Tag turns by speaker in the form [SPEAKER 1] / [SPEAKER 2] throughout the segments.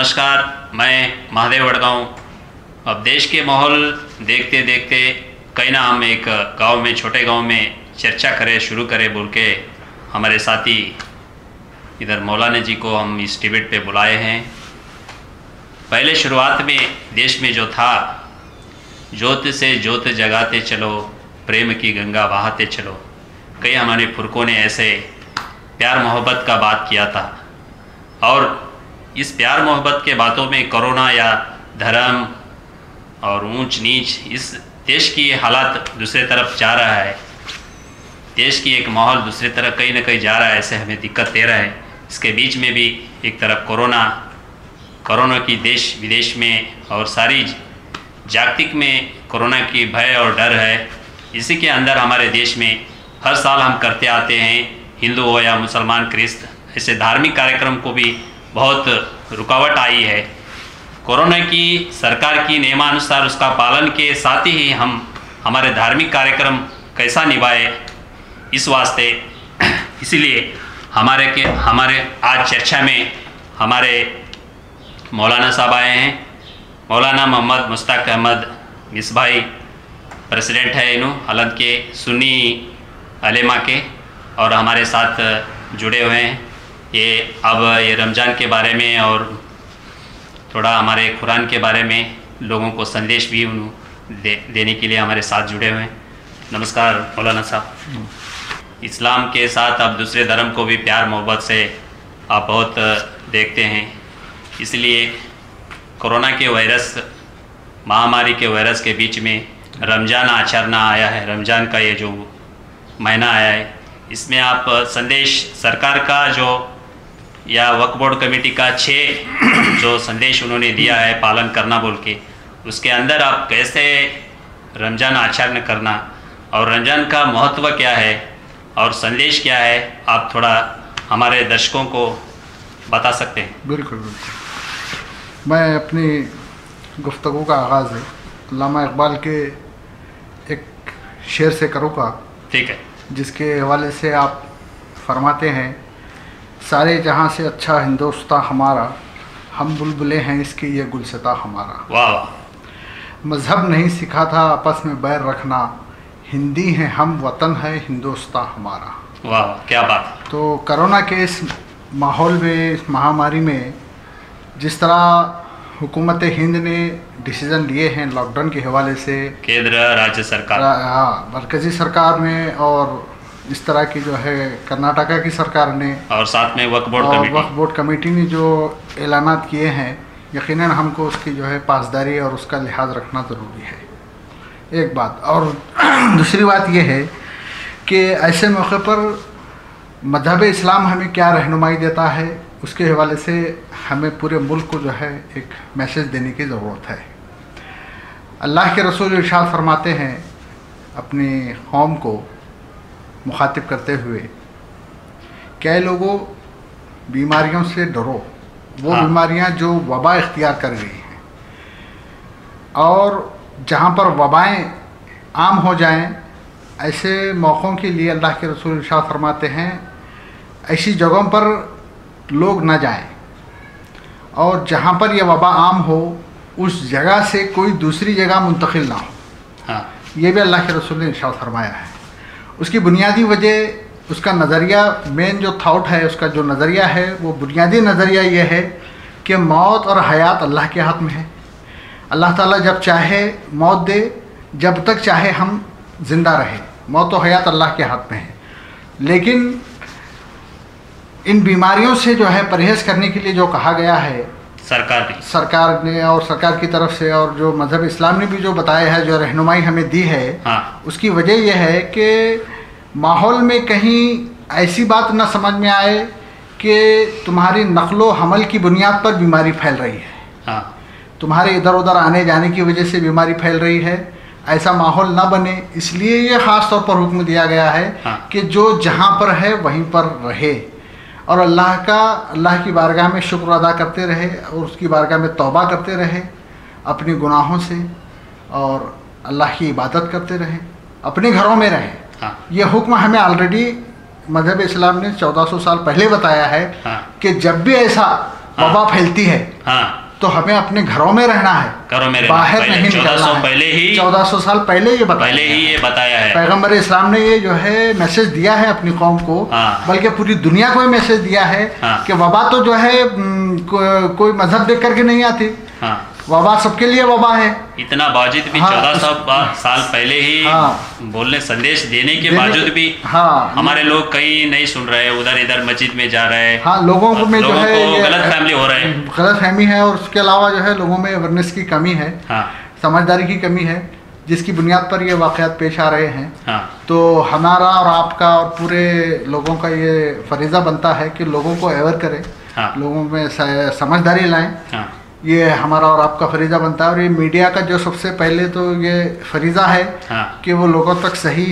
[SPEAKER 1] नमस्कार, मैं महादेव वड़गांव। अब देश के माहौल देखते देखते कहीं ना हम एक गाँव में, छोटे गाँव में चर्चा करें, शुरू करें, बोल के हमारे साथी इधर मौलाना जी को हम इस डिबेट पे बुलाए हैं। पहले शुरुआत में देश में जो था, जोत से जोत जगाते चलो, प्रेम की गंगा बहाते चलो। कई हमारे फुरकों ने ऐसे प्यार मोहब्बत का बात किया था। और इस प्यार मोहब्बत के बातों में कोरोना या धर्म और ऊंच नीच इस देश की हालात दूसरे तरफ़ जा रहा है। देश की एक माहौल दूसरे तरफ़ कहीं ना कहीं जा रहा है, ऐसे हमें दिक्कत दे रहा है। इसके बीच में भी एक तरफ़ कोरोना कोरोना की देश विदेश में और सारी जागतिक में कोरोना की भय और डर है। इसी के अंदर हमारे देश में हर साल हम करते आते हैं, हिंदू हो या मुसलमान, क्रिस्त, ऐसे धार्मिक कार्यक्रम को भी बहुत रुकावट आई है। कोरोना की सरकार की नियमानुसार उसका पालन के साथ ही हम हमारे धार्मिक कार्यक्रम कैसा निभाए, इस वास्ते इसीलिए हमारे के, हमारे आज चर्चा में हमारे मौलाना साहब आए हैं। मौलाना मोहम्मद मुश्ताक अहमद मिस भाई प्रेसिडेंट है इनू हलद के सुन्नी अलेमा के और हमारे साथ जुड़े हुए हैं। ये अब ये रमज़ान के बारे में और थोड़ा हमारे कुरान के बारे में लोगों को संदेश भी दे, देने के लिए हमारे साथ जुड़े हुए हैं। नमस्कार मौलाना साहब। इस्लाम के साथ अब दूसरे धर्म को भी प्यार मोहब्बत से आप बहुत देखते हैं। इसलिए कोरोना के वायरस महामारी के वायरस के बीच में रमज़ान आचरना आया है। रमज़ान का ये जो महीना आया है इसमें आप संदेश सरकार का जो या वक्फ बोर्ड कमेटी का छः जो संदेश उन्होंने दिया है पालन करना बोल के उसके अंदर आप कैसे रमज़ान आचरण करना और रमज़ान का महत्व क्या है और संदेश क्या है आप थोड़ा हमारे दर्शकों को बता सकते हैं।
[SPEAKER 2] बिल्कुल बिल्कुल। मैं अपनी गुफ्तु का आगाज़ लामा इकबाल के एक शेर से करूँगा
[SPEAKER 1] ठीक है।
[SPEAKER 2] जिसके हवाले से आप फरमाते हैं सारे जहाँ से अच्छा हिंदुस्तान हमारा हम बुलबुले हैं इसकी ये गुलसता हमारा।
[SPEAKER 1] वाह
[SPEAKER 2] मज़हब नहीं सिखा था आपस में बैर रखना हिंदी है हम वतन है हिंदुस्तान हमारा।
[SPEAKER 1] वाह क्या बात।
[SPEAKER 2] तो करोना के इस माहौल में इस महामारी में जिस तरह हुकूमत हिंद ने डिसीज़न लिए हैं लॉकडाउन के हवाले से
[SPEAKER 1] केंद्र राज्य सरकार।
[SPEAKER 2] हाँ मरकज़ी सरकार में और इस तरह की जो है कर्नाटका की सरकार ने
[SPEAKER 1] और साथ में वक्फ बोर्ड
[SPEAKER 2] और
[SPEAKER 1] कमेटी
[SPEAKER 2] वक्फ बोर्ड कमेटी ने जो ऐलान किए हैं यकीन हमको उसकी जो है पासदारी और उसका लिहाज रखना ज़रूरी है। एक बात और दूसरी बात यह है कि ऐसे मौके पर मज़हब इस्लाम हमें क्या रहनुमाई देता है उसके हवाले से हमें पूरे मुल्क को जो है एक मैसेज देने की ज़रूरत है। अल्लाह के रसूल इरशाद फरमाते हैं अपनी कौम को मुखातिब करते हुए क्या लोगों बीमारियों से डरो। वो
[SPEAKER 1] हाँ।
[SPEAKER 2] बीमारियाँ जो वबा इख्तियार कर रही हैं। और जहाँ पर वबाएँ आम हो जाएँ ऐसे मौक़ों के लिए अल्लाह के रसूल इरशाद फरमाते हैं ऐसी जगहों पर लोग ना जाएँ। और जहाँ पर यह वबा आम हो उस जगह से कोई दूसरी जगह मुंतकिल ना हो।
[SPEAKER 1] हाँ।
[SPEAKER 2] ये भी अल्लाह के रसूल ने इरशाद फरमाया है। उसकी बुनियादी वजह, उसका नज़रिया मेन जो थाउट है, उसका जो नज़रिया है, वो बुनियादी नज़रिया ये है कि मौत और हयात अल्लाह के हाथ में है। अल्लाह ताला जब चाहे मौत दे, जब तक चाहे हम ज़िंदा रहे। मौत और हयात अल्लाह के हाथ में है। लेकिन इन बीमारियों से जो है परहेज़ करने के लिए जो कहा गया है
[SPEAKER 1] सरकार भी
[SPEAKER 2] सरकार ने और सरकार की तरफ़ से और जो मज़हब इस्लाम ने भी जो बताया है जो रहनुमाई हमें दी है
[SPEAKER 1] हाँ।
[SPEAKER 2] उसकी वजह यह है कि माहौल में कहीं ऐसी बात ना समझ में आए कि तुम्हारी नकलो हमल की बुनियाद पर बीमारी फैल रही है।
[SPEAKER 1] हाँ।
[SPEAKER 2] तुम्हारे इधर उधर आने जाने की वजह से बीमारी फैल रही है। ऐसा माहौल ना बने इसलिए ये ख़ास तौर पर हुक्म दिया गया है
[SPEAKER 1] हाँ।
[SPEAKER 2] कि जो जहाँ पर है वहीं पर रहे। और अल्लाह का अल्लाह की बारगाह में शुक्र अदा करते रहे और उसकी बारगाह में तौबा करते रहे अपने गुनाहों से और अल्लाह की इबादत करते रहे अपने घरों में रहें।
[SPEAKER 1] हाँ।
[SPEAKER 2] यह हुक्म हमें ऑलरेडी मज़हब इस्लाम ने 1400 साल पहले बताया है
[SPEAKER 1] हाँ।
[SPEAKER 2] कि जब भी ऐसा
[SPEAKER 1] हाँ।
[SPEAKER 2] वबा फैलती है
[SPEAKER 1] हाँ।
[SPEAKER 2] तो हमें अपने घरों में रहना है।
[SPEAKER 1] घरों में।
[SPEAKER 2] बाहर नहीं निकलना है।
[SPEAKER 1] पहले ही-
[SPEAKER 2] चौदह सौ साल पहले ये बताया
[SPEAKER 1] पहले ही ये बताया है।
[SPEAKER 2] पैगंबर इस्लाम ने ये जो है मैसेज दिया है अपनी कौम को
[SPEAKER 1] हाँ।
[SPEAKER 2] बल्कि पूरी दुनिया को मैसेज दिया है
[SPEAKER 1] की
[SPEAKER 2] कि वबा तो जो है हम्म, को, कोई मज़हब देख करके नहीं आती।
[SPEAKER 1] हाँ।
[SPEAKER 2] वबा सबके लिए वबा है।
[SPEAKER 1] इतना बावजूद भी
[SPEAKER 2] हाँ,
[SPEAKER 1] चौदह सौ साल पहले ही
[SPEAKER 2] हाँ।
[SPEAKER 1] बोलने संदेश देने के बावजूद भी
[SPEAKER 2] हाँ।
[SPEAKER 1] हमारे लोग कहीं नहीं सुन रहे उधर इधर मस्जिद में जा रहे। हैं
[SPEAKER 2] हाँ लोगों को में जो है
[SPEAKER 1] गलत फैमिली हो रहे। हैं
[SPEAKER 2] गलत फहमी है और उसके अलावा जो है लोगों में अवेयरनेस की कमी है।
[SPEAKER 1] हाँ।
[SPEAKER 2] समझदारी की कमी है जिसकी बुनियाद पर ये वाक़यात पेश आ रहे हैं।
[SPEAKER 1] हाँ।
[SPEAKER 2] तो हमारा और आपका और पूरे लोगों का ये फरीज़ा बनता है कि लोगों को अवेयर करें।
[SPEAKER 1] हाँ।
[SPEAKER 2] लोगों में समझदारी लाएँ।
[SPEAKER 1] हाँ।
[SPEAKER 2] ये हमारा और आपका फरीज़ा बनता है और ये मीडिया का जो सबसे पहले तो ये फरीज़ा है
[SPEAKER 1] हाँ
[SPEAKER 2] कि वो लोगों तक सही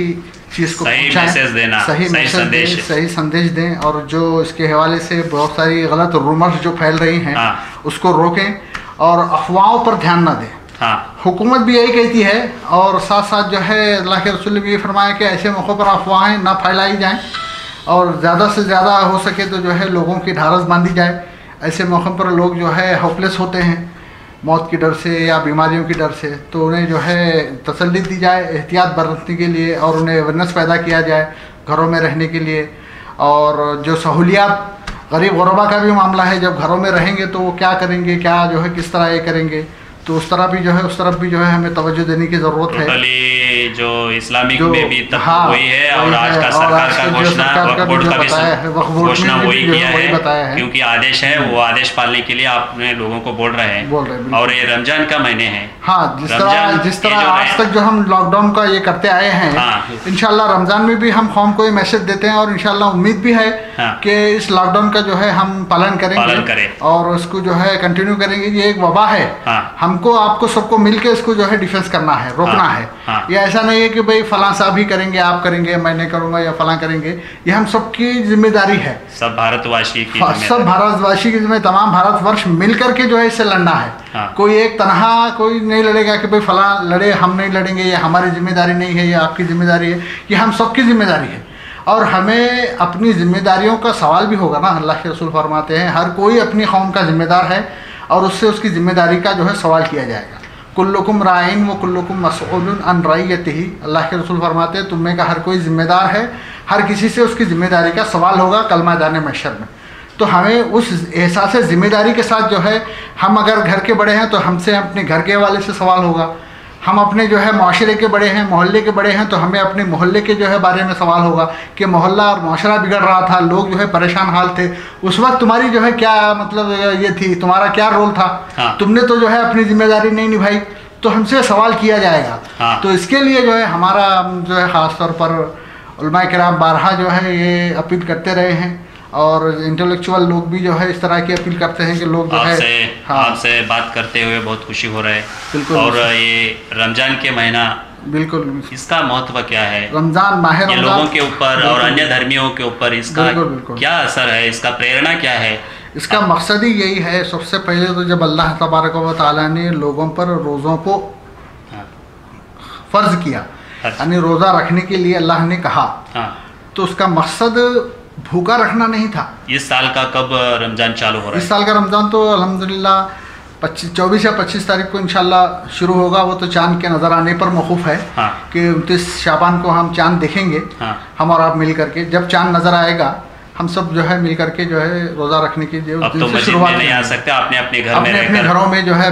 [SPEAKER 2] चीज़ को
[SPEAKER 1] सही मैसेज देना,
[SPEAKER 2] सही
[SPEAKER 1] सही
[SPEAKER 2] मैसेज
[SPEAKER 1] संदेश।
[SPEAKER 2] दें सही संदेश दें और जो इसके हवाले से बहुत सारी गलत रूमर्स जो फैल रही हैं
[SPEAKER 1] हाँ।
[SPEAKER 2] उसको रोकें और अफवाहों पर ध्यान ना दें
[SPEAKER 1] हाँ
[SPEAKER 2] हुकूमत भी यही कहती है और साथ साथ जो है अल्लाह के रसूल ने भी ये फरमाया कि ऐसे मौक़ों पर अफवाहें ना फैलाई जाएँ और ज़्यादा से ज़्यादा हो सके तो जो है लोगों की ढारस बांधी जाए ऐसे मौक़ों पर लोग जो है होपलेस होते हैं। मौत के डर से या बीमारियों के डर से। तो उन्हें जो है तसल्ली दी जाए, एहतियात बरतने के लिए और उन्हें अवेयरनेस पैदा किया जाए घरों में रहने के लिए। और जो सहूलियात गरीब गरबा का भी मामला है, जब घरों में रहेंगे तो वो क्या करेंगे, क्या जो है किस तरह ये करेंगे? तो उस तरह भी जो है उस तरफ़ भी जो है हमें तवज्जो देने की ज़रूरत है
[SPEAKER 1] जो इस्लामिक
[SPEAKER 2] जो-
[SPEAKER 1] में भी
[SPEAKER 2] हाँ,
[SPEAKER 1] वही है और आज
[SPEAKER 2] है,
[SPEAKER 1] का सरकार का घोषणा वक्फ बोर्ड का भी
[SPEAKER 2] है,
[SPEAKER 1] घोषणा वही किया है
[SPEAKER 2] है।
[SPEAKER 1] क्योंकि आदेश है वो आदेश पालने के लिए आपने लोगों को बोल रहे
[SPEAKER 2] हैं,
[SPEAKER 1] हैं और ये रमज़ान का महीने हैं
[SPEAKER 2] हाँ जिस तरह जिस तरह आज तक जो हम लॉकडाउन का ये करते आए हैं इनशाला रमज़ान में भी हम कौम को ये मैसेज देते हैं और इनशाला उम्मीद भी है
[SPEAKER 1] हाँ।
[SPEAKER 2] कि इस लॉकडाउन का जो है हम पालन करेंगे। और उसको जो है कंटिन्यू करेंगे ये एक वबा है
[SPEAKER 1] हाँ।
[SPEAKER 2] हमको आपको सबको मिलके इसको जो है डिफेंस करना है रोकना
[SPEAKER 1] हाँ,
[SPEAKER 2] है।
[SPEAKER 1] हाँ।
[SPEAKER 2] ये ऐसा नहीं है कि भाई फलां साहब ही करेंगे आप करेंगे मैं नहीं करूँगा या फलां करेंगे। ये हम सबकी ज़िम्मेदारी है।
[SPEAKER 1] सब भारतवासी की
[SPEAKER 2] हाँ, सब भारतवासी की जिम्मे तमाम भारतवर्ष मिल करके जो है इससे लड़ना है।
[SPEAKER 1] हाँ।
[SPEAKER 2] कोई एक तनहा कोई नहीं लड़ेगा कि भाई फला लड़े हम नहीं लड़ेंगे ये हमारी ज़िम्मेदारी नहीं है ये आपकी ज़िम्मेदारी है। ये हम सबकी ज़िम्मेदारी है। और हमें अपनी जिम्मेदारियों का सवाल भी होगा ना अल्लाह के रसूल फरमाते हैं हर कोई अपनी कौम का जिम्मेदार है। और उससे उसकी ज़िम्मेदारी का जो है सवाल किया जाएगा। कुल्लुकुम राइन व कुल्लुकुम मसूल अन रैयत ही अल्लाह के रसूल फरमाते हैं का हर कोई जिम्मेदार है, हर किसी से उसकी ज़िम्मेदारी का सवाल होगा कलमा मैदान मशर में। तो हमें उस एहसास ज़िम्मेदारी के साथ जो है, हम अगर घर के बड़े हैं तो हमसे अपने घर के वाले से सवाल होगा। हम अपने जो है माशरे के बड़े हैं मोहल्ले के बड़े हैं तो हमें अपने मोहल्ले के जो है बारे में सवाल होगा कि मोहल्ला और माशरा बिगड़ रहा था लोग जो है परेशान हाल थे उस वक्त तुम्हारी जो है क्या मतलब ये थी तुम्हारा क्या रोल था
[SPEAKER 1] हाँ।
[SPEAKER 2] तुमने तो जो है अपनी ज़िम्मेदारी नहीं निभाई तो हमसे सवाल किया जाएगा
[SPEAKER 1] हाँ।
[SPEAKER 2] तो इसके लिए जो है हमारा जो है ख़ास तौर पर उलमा कराम बारहा जो है ये अपील करते रहे हैं और इंटेलेक्चुअल लोग भी जो है इस तरह की अपील करते हैं कि लोग जो है
[SPEAKER 1] आपसे
[SPEAKER 2] हाँ।
[SPEAKER 1] आपसे बात करते हुए बहुत खुशी हो रहा है।
[SPEAKER 2] बिल्कुल।
[SPEAKER 1] और ये रमज़ान के महीना
[SPEAKER 2] बिल्कुल
[SPEAKER 1] इसका महत्व क्या है?
[SPEAKER 2] रमज़ान माह रमज़ान।
[SPEAKER 1] लोगों के ऊपर और अन्य धर्मियों के ऊपर इसका
[SPEAKER 2] बिल्कुल, बिल्कुल।
[SPEAKER 1] क्या असर है? इसका प्रेरणा क्या है?
[SPEAKER 2] इसका मकसद ही यही है सबसे पहले तो जब अल्लाह तबारक व ताली ने लोगों पर रोज़ों को
[SPEAKER 1] हाँ,
[SPEAKER 2] फ़र्ज़ किया। यानी रोज़ा रखने के लिए अल्लाह ने कहा
[SPEAKER 1] हाँ।
[SPEAKER 2] तो उसका मकसद भूखा रखना नहीं था।
[SPEAKER 1] इस साल का कब रमज़ान चालू हो रहा है?
[SPEAKER 2] इस साल का रमज़ान तो अल्हम्दुलिल्लाह पच्चीस चौबीस या पच्चीस तारीख को इनशाला शुरू होगा। वो तो चाँद के नज़र आने पर मौकूफ़ है
[SPEAKER 1] हाँ।
[SPEAKER 2] कि उनतीस शाबान को हम चाँद देखेंगे।
[SPEAKER 1] हाँ।
[SPEAKER 2] हम और आप मिल करके जब चाँद नज़र आएगा हम सब जो है मिल करके जो है रोज़ा रखने की जो
[SPEAKER 1] अब तो
[SPEAKER 2] शुरुआत
[SPEAKER 1] नहीं आ सकते अपने अपने घर अपने में
[SPEAKER 2] अपने अपने घरों में जो है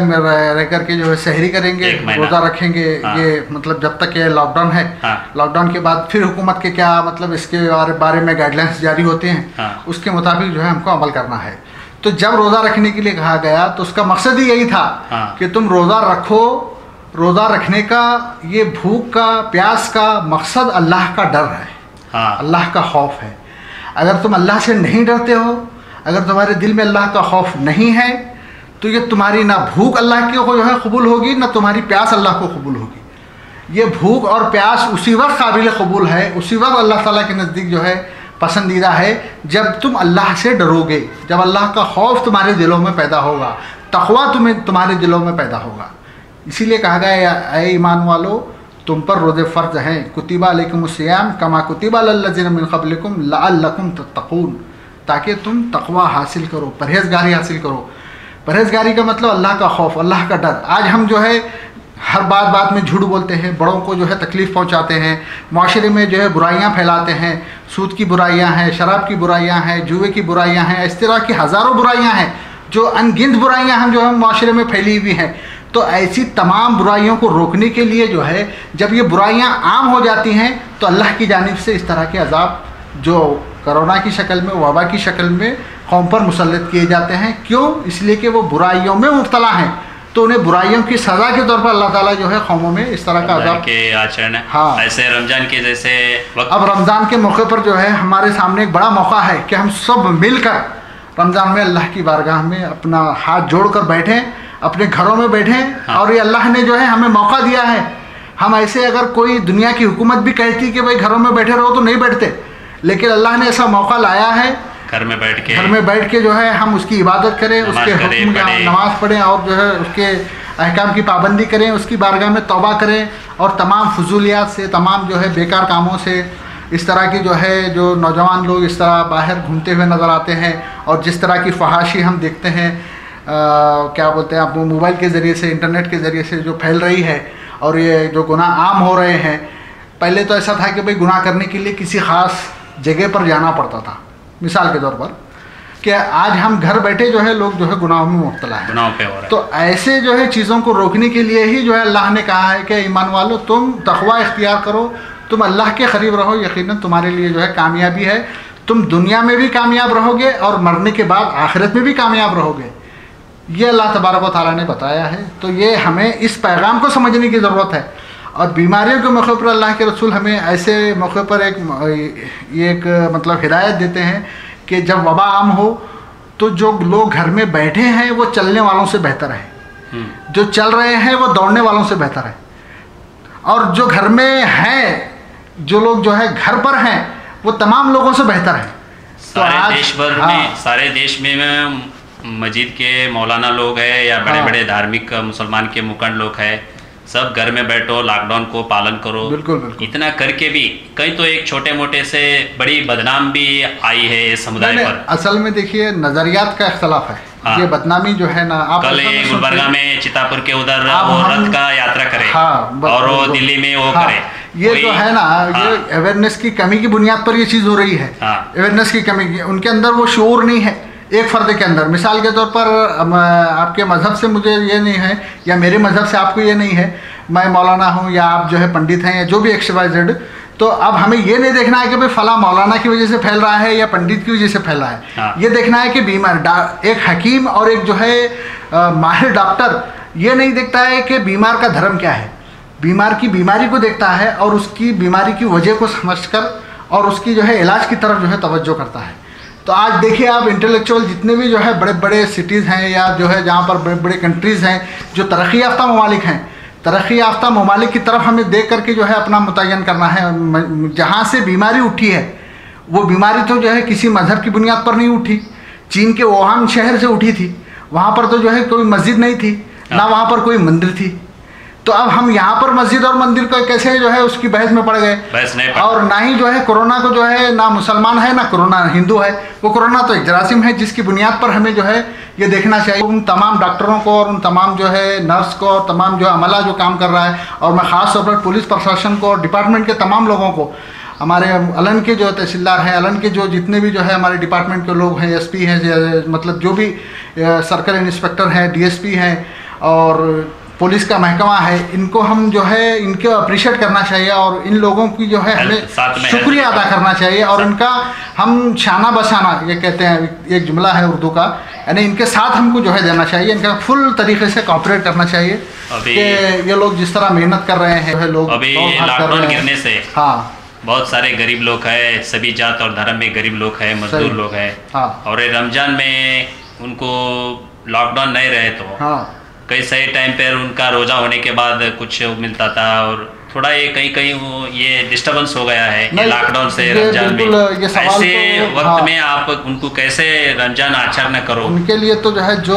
[SPEAKER 2] रह करके जो है सहरी करेंगे रोज़ा रखेंगे
[SPEAKER 1] हाँ।
[SPEAKER 2] ये मतलब जब तक ये लॉकडाउन है
[SPEAKER 1] हाँ।
[SPEAKER 2] लॉकडाउन के बाद फिर हुकूमत के क्या मतलब इसके बारे- बारे में गाइडलाइंस जारी होते हैं
[SPEAKER 1] हाँ।
[SPEAKER 2] उसके मुताबिक जो है हमको अमल करना है तो जब रोज़ा रखने के लिए कहा गया तो उसका मकसद ही यही था
[SPEAKER 1] हाँ।
[SPEAKER 2] कि तुम रोज़ा रखो रोज़ा रखने का ये भूख का प्यास का मकसद अल्लाह का डर है
[SPEAKER 1] हाँ
[SPEAKER 2] अल्लाह का खौफ है अगर तुम अल्लाह से नहीं डरते हो, अगर तुम्हारे दिल में अल्लाह का खौफ नहीं है तो ये तुम्हारी ना भूख अल्लाह की जो है कबूल होगी, ना तुम्हारी प्यास अल्लाह को कबूल होगी। ये भूख और प्यास उसी वक्त काबिल कबूल है, उसी वक्त अल्लाह ताला के नज़दीक जो है पसंदीदा है, जब तुम अल्लाह से डरोगे, जब अल्लाह का खौफ तुम्हारे दिलों में पैदा होगा, तकवा तुम्हें तुम्हारे दिलों में पैदा होगा। इसीलिए कहा गया है ईमान वालो तुम पर रोज़े फ़र्ज़ हैं। कुतिबा अलैकुम सियाम कमा कुतिबा क़ब्लिकुम लअल्लकुम तत्तक़ून। ताकि तुम तकवा हासिल करो, परहेजगारी हासिल करो। परहेजगारी का मतलब अल्लाह का खौफ, अल्लाह का डर। आज हम जो है, हर बात बात में झूठ बोलते हैं, बड़ों को जो है तकलीफ़ पहुंचाते हैं माशरे में जो है बुराइयाँ फैलाते हैं सूद की बुराइयाँ हैं, शराब की बुराइयाँ हैं, जुए की बुराइयाँ हैं, इस तरह की हज़ारों बुराइयाँ हैं, जो अनगिनत बुराइयाँ हम जो है माशरे में फैली हुई हैं। तो ऐसी तमाम बुराइयों को रोकने के लिए जो है जब ये बुराइयाँ आम हो जाती हैं तो अल्लाह की जानब से इस तरह के अजाब जो करोना की शक्ल में वबा की शक्ल में कौम पर मुसलत किए जाते हैं क्यों? इसलिए कि वो बुराइयों में मुबतला हैं। तो उन्हें बुराइयों की सज़ा के तौर पर अल्लाह ताला जो है कौमों में इस तरह का अजाब
[SPEAKER 1] के आचरण
[SPEAKER 2] हाँ।
[SPEAKER 1] ऐसे रमज़ान के जैसे
[SPEAKER 2] अब रमज़ान के मौके पर जो है हमारे सामने एक बड़ा मौका है कि हम सब मिलकर रमज़ान में अल्लाह की बारगाह में अपना हाथ जोड़कर बैठें। अपने घरों में बैठें
[SPEAKER 1] हाँ।
[SPEAKER 2] और ये अल्लाह ने जो है हमें मौका दिया है। हम ऐसे अगर कोई दुनिया की हुकूमत भी कहती कि भाई घरों में बैठे रहो तो नहीं बैठते। लेकिन अल्लाह ने ऐसा मौका लाया है।
[SPEAKER 1] घर में बैठ के।
[SPEAKER 2] घर में बैठ के जो है हम उसकी इबादत करें उसके हुक्म का नमाज़ पढ़ें और जो है उसके अहकाम की पाबंदी करें उसकी बारगाह में तोबा करें और तमाम फजूलियात से तमाम जो है बेकार कामों से इस तरह की जो है जो नौजवान लोग इस तरह बाहर घूमते हुए नज़र आते हैं और जिस तरह की फहाशी हम देखते हैं क्या बोलते हैं आप मोबाइल के ज़रिए से इंटरनेट के ज़रिए से जो फैल रही है और ये जो गुनाह आम हो रहे हैं पहले तो ऐसा था कि भाई गुनाह करने के लिए किसी ख़ास जगह पर जाना पड़ता था। मिसाल के तौर पर कि आज हम घर बैठे जो है लोग जो है गुनाहों में मुबतला है।
[SPEAKER 1] गुनाहों पे हो रहा है।
[SPEAKER 2] तो ऐसे जो है चीज़ों को रोकने के लिए ही जो है अल्लाह ने कहा है कि ईमान वालो तुम तखवा इख्तियार करो तुम अल्लाह के करीब रहो यकीनन तुम्हारे लिए जो है कामयाबी है। तुम दुनिया में भी कामयाब रहोगे और मरने के बाद आखिरत में भी कामयाब रहोगे। ये अल्लाह तबारक ताली ने बताया है। तो ये हमें इस पैगाम को समझने की ज़रूरत है। और बीमारियों के मौके पर अल्लाह के रसूल हमें ऐसे मौके पर एक ये एक मतलब हिदायत देते हैं कि जब वबा आम हो तो जो लोग घर में बैठे हैं वो चलने वालों से बेहतर है।
[SPEAKER 1] हम्म,
[SPEAKER 2] जो चल रहे हैं वो दौड़ने वालों से बेहतर है। और जो घर में हैं जो लोग जो है घर पर हैं वो तमाम लोगों से बेहतर है। तो
[SPEAKER 1] सारे
[SPEAKER 2] आज-
[SPEAKER 1] देश भर
[SPEAKER 2] हाँ।
[SPEAKER 1] में सारे देश में मस्जिद के मौलाना लोग हैं या बड़े
[SPEAKER 2] हाँ।
[SPEAKER 1] बड़े धार्मिक मुसलमान के मुकंड लोग हैं सब घर में बैठो लॉकडाउन को पालन करो।
[SPEAKER 2] बिल्कुल, बिल्कुल।
[SPEAKER 1] इतना करके भी कहीं तो एक छोटे मोटे से बड़ी बदनाम भी आई है इस समुदाय पर।
[SPEAKER 2] असल में देखिए नज़रियात का इख्तलाफ है।
[SPEAKER 1] हाँ।
[SPEAKER 2] ये बदनामी जो है ना आप
[SPEAKER 1] कल गुलबर्गा में चितापुर के उधर वो रथ का यात्रा करे
[SPEAKER 2] हाँ
[SPEAKER 1] और वो दिल्ली में वो
[SPEAKER 2] हाँ,
[SPEAKER 1] करे।
[SPEAKER 2] ये जो है ना ये
[SPEAKER 1] हाँ,
[SPEAKER 2] अवेयरनेस की कमी की बुनियाद पर ये चीज़ हो रही है।
[SPEAKER 1] हाँ।
[SPEAKER 2] अवेयरनेस की कमी उनके अंदर वो शोर नहीं है। एक फ़र्द के अंदर। मिसाल के तौर पर आपके मज़हब से मुझे ये नहीं है या मेरे मज़हब से आपको ये नहीं है मैं मौलाना हूँ या आप जो है पंडित हैं या जो भी एक्स वाई जेड तो अब हमें ये नहीं देखना है कि भाई फला मौलाना की वजह से फैल रहा है या पंडित की वजह से फैल रहा है।
[SPEAKER 1] हाँ।
[SPEAKER 2] ये देखना है कि बीमार एक हकीम और एक जो है माहिर डॉक्टर ये नहीं देखता है कि बीमार का धर्म क्या है। बीमार की बीमारी को देखता है और उसकी बीमारी की वजह को समझकर और उसकी जो है इलाज की तरफ़ जो है तवज्जो करता है। तो आज देखिए आप इंटेलेक्चुअल जितने भी जो है बड़े बड़े सिटीज़ हैं या जो है जहाँ पर बड़े बड़े कंट्रीज़ हैं जो तरक्की याफ्ता ममालिक हैं तरक्की याफ्ता ममालिक की तरफ़ हमें देख करके जो है अपना मुतयन करना है। जहाँ से बीमारी उठी है वो बीमारी तो जो है किसी मज़हब की बुनियाद पर नहीं उठी। चीन के वुहान शहर से उठी थी वहाँ पर तो जो है कोई मस्जिद नहीं थी ना
[SPEAKER 1] हाँ।
[SPEAKER 2] वहाँ पर कोई मंदिर थी। तो अब हम यहाँ पर मस्जिद और मंदिर को कैसे जो है उसकी बहस में पड़ गए?
[SPEAKER 1] बहस नहीं पड़-
[SPEAKER 2] और ना ही जो है कोरोना को जो है ना मुसलमान है ना कोरोना हिंदू है। वो कोरोना तो एक जरासीम है जिसकी बुनियाद पर हमें जो है ये देखना चाहिए। उन तमाम डॉक्टरों को और उन तमाम जो है नर्स को और तमाम जो अमला जो काम कर रहा है और मैं ख़ास तौर पर पुलिस प्रशासन को और डिपार्टमेंट के तमाम लोगों को हमारे अलन के जो तहसीलदार हैं अलन के जो जितने भी जो है हमारे डिपार्टमेंट के लोग हैं एसपी हैं मतलब जो भी सर्कल इंस्पेक्टर हैं डीएसपी हैं और पुलिस का महकमा है इनको हम जो है इनको अप्रिशिएट करना चाहिए और इन लोगों की जो है हमें शुक्रिया अदा करना चाहिए। और इनका हम शाना बसाना ये कहते हैं एक जुमला है उर्दू का यानी इनके साथ हमको जो है देना चाहिए इनका फुल तरीके से कॉपरेट करना चाहिए कि ये लोग जिस तरह मेहनत कर रहे हैं है लोग
[SPEAKER 1] अभी
[SPEAKER 2] दौड़
[SPEAKER 1] लॉकडाउन गिरने से
[SPEAKER 2] हाँ।
[SPEAKER 1] बहुत सारे गरीब लोग है सभी जात और धर्म में गरीब लोग है मजदूर लोग हैं।
[SPEAKER 2] हाँ।
[SPEAKER 1] और रमज़ान में उनको लॉकडाउन नहीं रहे तो
[SPEAKER 2] हाँ।
[SPEAKER 1] कई सही टाइम पर उनका रोजा होने के बाद कुछ मिलता था और थोड़ा ये कहीं कहीं वो ये डिस्टरबेंस हो गया है लॉकडाउन से रमज़ान में। ऐसे
[SPEAKER 2] तो-
[SPEAKER 1] वक्त
[SPEAKER 2] हाँ।
[SPEAKER 1] में आप उनको कैसे रमज़ान आचरण करो?
[SPEAKER 2] उनके लिए तो जो है जो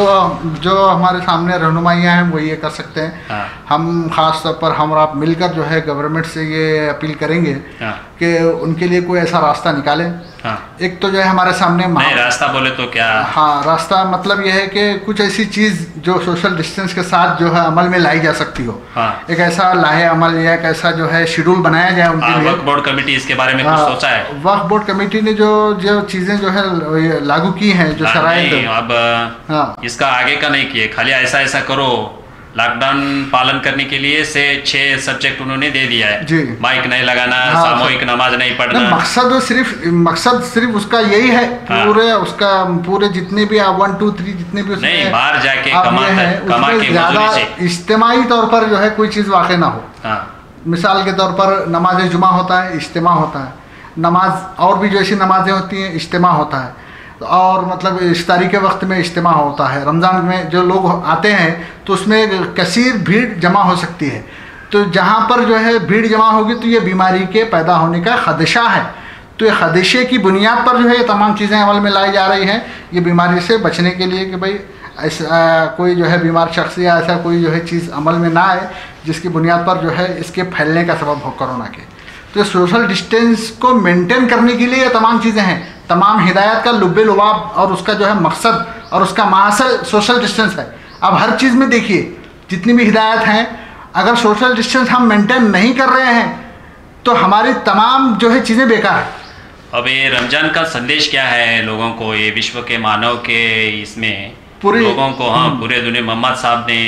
[SPEAKER 2] जो हमारे सामने रहनुमाइयाँ हैं वो ये कर सकते हैं।
[SPEAKER 1] हाँ।
[SPEAKER 2] हम खास तौर पर हम और आप मिलकर जो है गवर्नमेंट से ये अपील करेंगे।
[SPEAKER 1] हाँ।
[SPEAKER 2] कि उनके लिए कोई ऐसा रास्ता निकालें।
[SPEAKER 1] हाँ।
[SPEAKER 2] एक तो जो है हमारे सामने
[SPEAKER 1] नहीं रास्ता बोले तो क्या?
[SPEAKER 2] हाँ रास्ता मतलब यह है कि कुछ ऐसी चीज़ जो सोशल डिस्टेंस के साथ जो है अमल में लाई जा सकती हो।
[SPEAKER 1] हाँ।
[SPEAKER 2] एक ऐसा लाहे अमल या एक ऐसा जो है शेड्यूल बनाया जाए उनके लिए।
[SPEAKER 1] वक्त बोर्ड कमेटी इसके बारे में कुछ
[SPEAKER 2] हाँ,
[SPEAKER 1] सोचा है?
[SPEAKER 2] वक्फ बोर्ड कमेटी ने जो जो चीज़ें जो है लागू की हैं जो
[SPEAKER 1] हाँ,
[SPEAKER 2] शराइ
[SPEAKER 1] अब
[SPEAKER 2] हाँ।
[SPEAKER 1] इसका आगे का नहीं किए खाली ऐसा ऐसा करो। लॉकडाउन पालन करने के लिए से छह सब्जेक्ट उन्होंने दे दिया है।
[SPEAKER 2] जी।
[SPEAKER 1] माइक नहीं लगाना
[SPEAKER 2] हाँ,
[SPEAKER 1] सामूहिक नमाज़ नहीं पढ़ना।
[SPEAKER 2] मकसद सिर्फ़ मकसद सिर्फ़ उसका यही है
[SPEAKER 1] हाँ।
[SPEAKER 2] पूरे उसका पूरे जितने भी वन टू थ्री जितने भी
[SPEAKER 1] नहीं, बाहर जाके
[SPEAKER 2] अब है,
[SPEAKER 1] कमा के
[SPEAKER 2] ज़्यादा
[SPEAKER 1] मजदूरी
[SPEAKER 2] तौर पर जो है कोई चीज़ वाक़ ना हो।
[SPEAKER 1] हाँ।
[SPEAKER 2] मिसाल के तौर पर नमाज़ जुमा होता है इज्तिमा होता है। नमाज़ और भी जैसी नमाजें होती हैं इज्तिमा होता है। और मतलब इफ्तारी के वक्त में इज्तम होता है। रमज़ान में जो लोग आते हैं तो उसमें कसीर, भीड़ जमा हो सकती है। तो जहाँ पर जो है भीड़ जमा होगी तो ये बीमारी के पैदा होने का खदशा है। तो ये खदशे की बुनियाद पर जो है ये तमाम चीज़ें अमल में लाई जा रही हैं। ये बीमारी से बचने के लिए कि भाई, ऐसा कोई जो है बीमार शख्स या ऐसा कोई जो है चीज़ अमल में ना आए, जिसकी बुनियाद पर जो है इसके फैलने का सबब हो कोरोना के। तो सोशल डिस्टेंस को मेंटेन करने के लिए ये तमाम चीज़ें हैं। तमाम हिदायत का लुब्बे लुबाब और उसका जो है मकसद और उसका मासल सोशल डिस्टेंस है। अब हर चीज़ में देखिए जितनी भी हिदायत हैं अगर सोशल डिस्टेंस हम मेंटेन नहीं कर रहे हैं तो हमारी तमाम जो है चीज़ें बेकार है।
[SPEAKER 1] अब ये रमज़ान का संदेश क्या है लोगों को? ये विश्व के मानव के इसमें
[SPEAKER 2] पूरे-
[SPEAKER 1] लोगों को हाँ पूरे दुनिया मोहम्मद साहब ने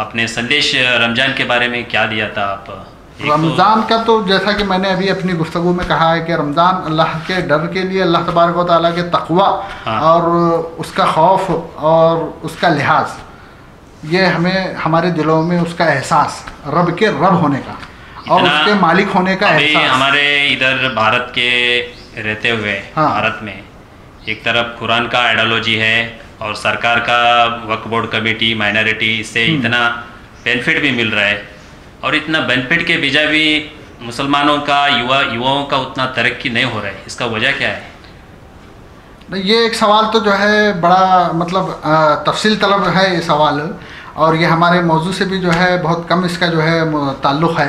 [SPEAKER 1] अपने संदेश रमज़ान के बारे में क्या दिया था आप?
[SPEAKER 2] रमज़ान का तो जैसा कि मैंने अभी अपनी गुफ्तु में कहा है कि रमज़ान अल्लाह के डर के लिए अल्लाह तबारक ताली के तकवा
[SPEAKER 1] हाँ।
[SPEAKER 2] और उसका खौफ और उसका लिहाज ये हमें हमारे दिलों में उसका एहसास रब के रब होने का और उसके मालिक होने का
[SPEAKER 1] अभी
[SPEAKER 2] एहसास
[SPEAKER 1] हमारे इधर भारत के रहते हुए
[SPEAKER 2] हाँ।
[SPEAKER 1] भारत में एक तरफ़ कुरान का आइडियोलॉजी है और सरकार का वक्फ बोर्ड कमेटी माइनॉरिटी इससे
[SPEAKER 2] हम्म।
[SPEAKER 1] इतना बेनिफिट भी मिल रहा है और इतना बेनिफिट के बजाय भी मुसलमानों का, युवा, युवाओं का उतना तरक्की नहीं हो रहा है। इसका वजह क्या है?
[SPEAKER 2] ये एक सवाल तो जो है बड़ा मतलब तफसील तलब है ये सवाल। और ये हमारे मौजू से भी जो है बहुत कम इसका जो है ताल्लुक़ है।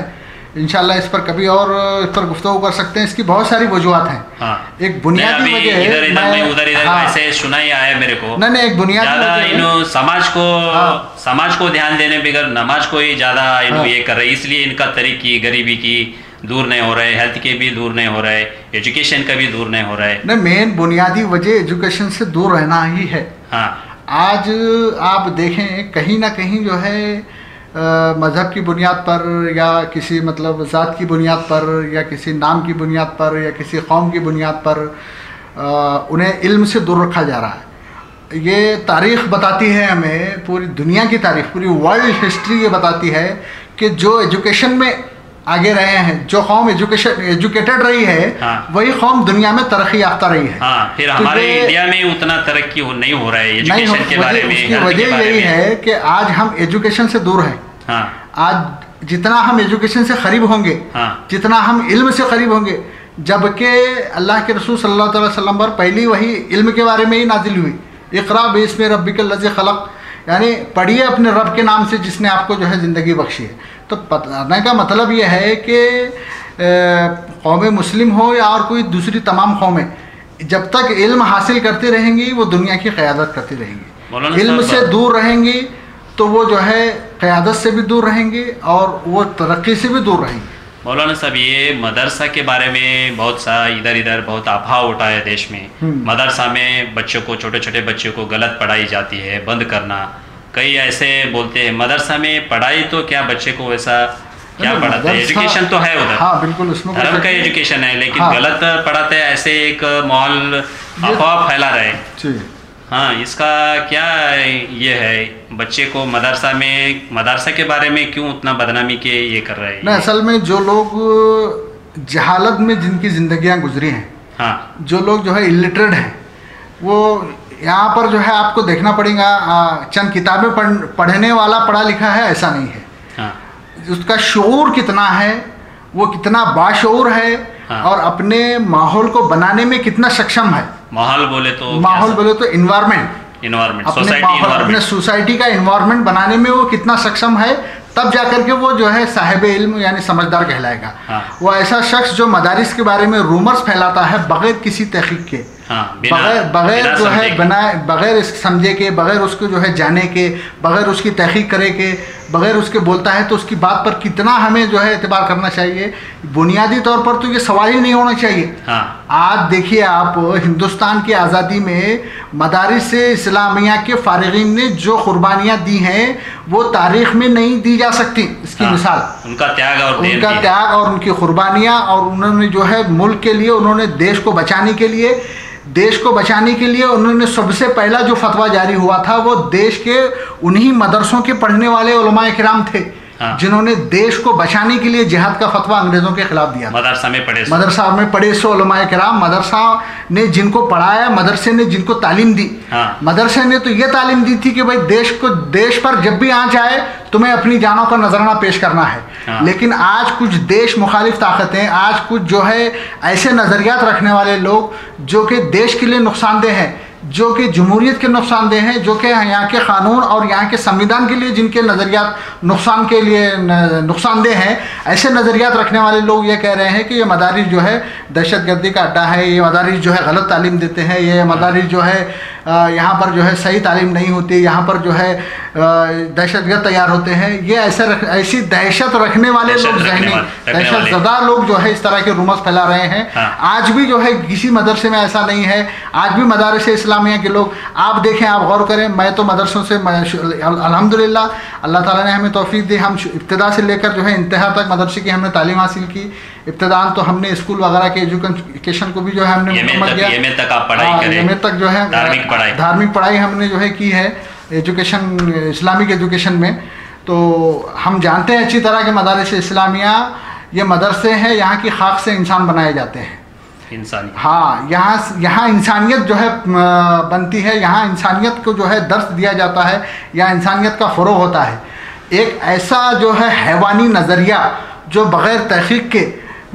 [SPEAKER 2] इंशाल्लाह इस पर कभी और इस पर गुफ्तु कर सकते हैं इसकी बहुत सारी वजूहत हैं
[SPEAKER 1] हाँ
[SPEAKER 2] एक बुनियादी वजह
[SPEAKER 1] इधर इधर
[SPEAKER 2] मैं-
[SPEAKER 1] उधर इधर
[SPEAKER 2] हाँ।
[SPEAKER 1] ऐसे सुना ही आया मेरे को
[SPEAKER 2] नहीं नहीं एक बुनियादी है।
[SPEAKER 1] इन्हों समाज को
[SPEAKER 2] हाँ।
[SPEAKER 1] समाज को ध्यान देने बगैर नमाज़ को ही ज़्यादा इन्हों
[SPEAKER 2] हाँ।
[SPEAKER 1] ये कर रहे इसलिए इनका तरीकी गरीबी की दूर नहीं हो रहे हेल्थ के भी दूर नहीं हो रहे एजुकेशन का भी दूर नहीं हो रहा है
[SPEAKER 2] नहीं मेन बुनियादी वजह एजुकेशन से दूर रहना ही है
[SPEAKER 1] हाँ
[SPEAKER 2] आज आप देखें कहीं ना कहीं जो है मज़हब की बुनियाद पर या किसी मतलब ज़ात की बुनियाद पर या किसी नाम की बुनियाद पर या किसी कौम की बुनियाद पर आ, उन्हें इल्म से दूर रखा जा रहा है। ये तारीख़ बताती है हमें पूरी दुनिया की तारीख़ पूरी वर्ल्ड हिस्ट्री ये बताती है कि जो एजुकेशन में आगे रहे हैं जो कौम एजुकेशन एजुकेटेड रही है
[SPEAKER 1] हाँ।
[SPEAKER 2] वही कौम दुनिया में तरक्की याफ्ता रही है।
[SPEAKER 1] हाँ फिर
[SPEAKER 2] तो
[SPEAKER 1] हमारे इंडिया में उतना तरक्की हो, नहीं हो रहा है
[SPEAKER 2] हो
[SPEAKER 1] एजुकेशन के बारे में
[SPEAKER 2] उसकी वजह यही है कि आज हम एजुकेशन से दूर हैं।
[SPEAKER 1] हाँ।
[SPEAKER 2] आज जितना हम एजुकेशन से करीब होंगे
[SPEAKER 1] हाँ।
[SPEAKER 2] जितना हम इल्म से करीब होंगे जबकि अल्लाह के रसूल सल्लल्लाहु अलैहि वसल्लम पर पहली वही इल्म के बारे में ही नाजिल हुई। इकरा बेस में रब्बिक लज़ खलक यानी पढ़िए अपने रब के नाम से जिसने आपको जो है ज़िंदगी बख्शी है। तो बताने का मतलब यह है कि कौम मुस्लिम हो या और कोई दूसरी तमाम कौमें जब तक इल्म हासिल करती रहेंगी वो दुनिया की क़्यादत करती रहेंगी। इल्म से दूर रहेंगी तो वो जो है क़्यादत से भी दूर रहेंगी और वो तरक्की से भी दूर रहेंगी।
[SPEAKER 1] मौलाना साहब ये मदरसा के बारे में बहुत सा इधर इधर बहुत अफवाह उठा है देश में।
[SPEAKER 2] हम्म।
[SPEAKER 1] मदरसा में बच्चों को छोटे छोटे बच्चों को गलत पढ़ाई जाती है बंद करना। कई ऐसे बोलते हैं मदरसा में पढ़ाई तो क्या बच्चे को वैसा क्या पढ़ाते हैं? एजुकेशन तो है उधर।
[SPEAKER 2] हाँ बिल्कुल उसमें
[SPEAKER 1] धर्म का एजुकेशन है लेकिन
[SPEAKER 2] हाँ।
[SPEAKER 1] गलत पढ़ाते हैं ऐसे एक माहौल अफवाह फैला रहे हाँ। इसका क्या ये है? बच्चे को मदरसा में मदरसा के बारे में क्यों उतना बदनामी के ये कर रहे हैं?
[SPEAKER 2] असल में जो लोग जहालत में जिनकी ज़िंदगियाँ गुजरी हैं
[SPEAKER 1] हाँ।
[SPEAKER 2] जो लोग जो है इलिटरेट हैं वो यहाँ पर जो है आपको देखना पड़ेगा चंद किताबें पढ़ पढ़ने वाला पढ़ा लिखा है ऐसा नहीं है।
[SPEAKER 1] हाँ।
[SPEAKER 2] उसका शूर कितना है वो कितना बाशूर है
[SPEAKER 1] हाँ।
[SPEAKER 2] और अपने माहौल को बनाने में कितना सक्षम है।
[SPEAKER 1] माहौल बोले तो
[SPEAKER 2] माहौल बोले तो इन्वायरमेंट
[SPEAKER 1] इन्वायरमेंट
[SPEAKER 2] अपने माहौल अपने सोसाइटी का इन्वायरमेंट बनाने में वो कितना सक्षम है तब जाकर के वो जो है साहिब इल्म यानी समझदार कहलाएगा।
[SPEAKER 1] हाँ।
[SPEAKER 2] वो ऐसा शख्स जो मदारिस के बारे में रूमर्स फैलाता है बगैर किसी तहकीक के।
[SPEAKER 1] हाँ
[SPEAKER 2] बगैर बगैर जो है बनाए बगैर इस समझे के बगैर उसको जो है जाने के बगैर उसकी तहकीक करे के बगैर उसके बोलता है तो उसकी बात पर कितना हमें जो है एतबार करना चाहिए। बुनियादी तौर पर तो ये सवाल ही नहीं होना चाहिए।
[SPEAKER 1] हाँ।
[SPEAKER 2] आज देखिए आप हिंदुस्तान की आज़ादी में मदारिस से इस्लामिया के फारगीन ने जो कुर्बानियाँ दी हैं वो तारीख में नहीं दी जा सकती। इसकी
[SPEAKER 1] हाँ,
[SPEAKER 2] मिसाल।
[SPEAKER 1] उनका त्याग और
[SPEAKER 2] उनका त्याग और उनकी कुर्बानियाँ और उन्होंने जो है मुल्क के लिए उन्होंने देश को बचाने के लिए देश को बचाने के लिए उन्होंने सबसे पहला जो फतवा जारी हुआ था, वो देश के उन्हीं मदरसों के पढ़ने वाले उलमा कराम थे।
[SPEAKER 1] हाँ।
[SPEAKER 2] जिन्होंने देश को बचाने के लिए जिहाद का फतवा अंग्रेज़ों के खिलाफ दिया
[SPEAKER 1] मदरसा में पढ़े
[SPEAKER 2] मदरसा में पढ़े सो उलमाए कराम मदरसा ने जिनको पढ़ाया मदरसे ने जिनको तालीम दी
[SPEAKER 1] हाँ।
[SPEAKER 2] मदरसे ने तो ये तालीम दी थी कि भाई देश को देश पर जब भी आँच आए तुम्हें अपनी जानों का नजराना पेश करना है
[SPEAKER 1] हाँ।
[SPEAKER 2] लेकिन आज कुछ देश मुखालिफ ताकतें आज कुछ जो है ऐसे नज़रियात रखने वाले लोग जो कि देश के लिए नुकसानदेह हैं जो कि जमहूरीत के नुकसानदेह हैं, जो कि यहाँ के कानून और यहाँ के संविधान के लिए, जिनके नज़रियात नुकसान के लिए नुकसानदेह हैं। ऐसे नज़रियात रखने वाले लोग ये कह रहे हैं कि ये मदारस जो है दहशत गर्दी का अड्डा है, ये मदारस जो है गलत तालीम देते हैं, ये मदारस जो है यहाँ पर जो है सही तालीम नहीं होती यहाँ पर जो है दहशत गर्द तैयार होते हैं। ये ऐसे रख, ऐसी दहशत रखने वाले लोग जहनी दहशत। ज़दा लोग जो है इस तरह के रूमर्स फैला रहे हैं।
[SPEAKER 1] हाँ।
[SPEAKER 2] आज भी जो है किसी मदरसे में ऐसा नहीं है। आज भी मदारस इस्लामिया के लोग आप देखें आप गौर करें मैं तो मदरसों से अल्हम्दुलिल्लाह अल्लाह ताला ने हमें तौफीक दी। हम इब्तदा से लेकर जो है इंतहा तक मदरसे की हमने तालीम हासिल की। इब्तदान तो हमने स्कूल वगैरह के एजुकेशन को भी जो है हमने मुकम्मल किया।
[SPEAKER 1] येमेन तक आप पढ़ाई
[SPEAKER 2] हाँ,
[SPEAKER 1] करें।
[SPEAKER 2] तक जो है
[SPEAKER 1] धार्मिक पढ़ाई।
[SPEAKER 2] धार्मिक पढ़ाई हमने जो है की है एजुकेशन इस्लामिक एजुकेशन में। तो हम जानते हैं अच्छी तरह के मदारस इस्लामिया ये मदरसे हैं यहाँ की खाक से इंसान बनाए जाते हैं।
[SPEAKER 1] इंसानी
[SPEAKER 2] हाँ यहाँ यहाँ इंसानियत जो है बनती है यहाँ इंसानियत को जो है दर्श दिया जाता है या इंसानियत का फ़रोग होता है। एक ऐसा जो है हैवानी नज़रिया जो बग़ैर तहकीक के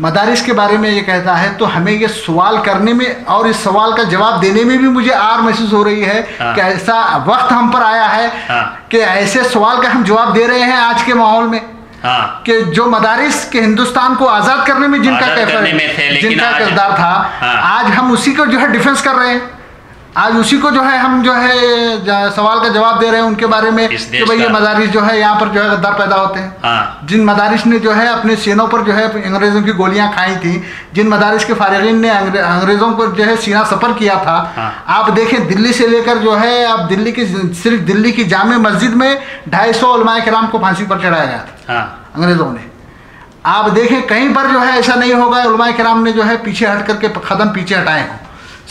[SPEAKER 2] मदारिस के बारे में ये कहता है तो हमें ये सवाल करने में और इस सवाल का जवाब देने में भी मुझे आर महसूस हो रही है
[SPEAKER 1] हाँ।
[SPEAKER 2] कि ऐसा वक्त हम पर आया है
[SPEAKER 1] हाँ।
[SPEAKER 2] कि ऐसे सवाल का हम जवाब दे रहे हैं आज के माहौल में
[SPEAKER 1] हाँ
[SPEAKER 2] कि जो मदारिस के हिंदुस्तान को आज़ाद करने में जिनका
[SPEAKER 1] करने में थे,
[SPEAKER 2] जिनका किरदार था
[SPEAKER 1] हाँ।
[SPEAKER 2] आज हम उसी को जो है डिफेंस कर रहे हैं आज उसी को जो है हम जो है सवाल का जवाब दे रहे हैं उनके बारे में कि भाई ये मदारिस जो है यहाँ पर जो है गद्दार पैदा होते हैं।
[SPEAKER 1] हाँ।
[SPEAKER 2] जिन मदारिस ने जो है अपने सीनों पर जो है अंग्रेज़ों की गोलियाँ खाई थी जिन मदारिस के फारगीन ने अंग्रेज़ों को जो है सीना सफ़र किया था
[SPEAKER 1] हाँ।
[SPEAKER 2] आप देखें दिल्ली से लेकर जो है आप दिल्ली की सिर्फ़ दिल्ली की जामे मस्जिद में ढाई सौ कराम को फांसी पर चढ़ाया गया था।
[SPEAKER 1] हाँ।
[SPEAKER 2] अंग्रेज़ों ने। आप देखें कहीं पर जो है ऐसा नहीं होगा उलमा कराम ने जो है पीछे हट करके कदम पीछे हटाए हों।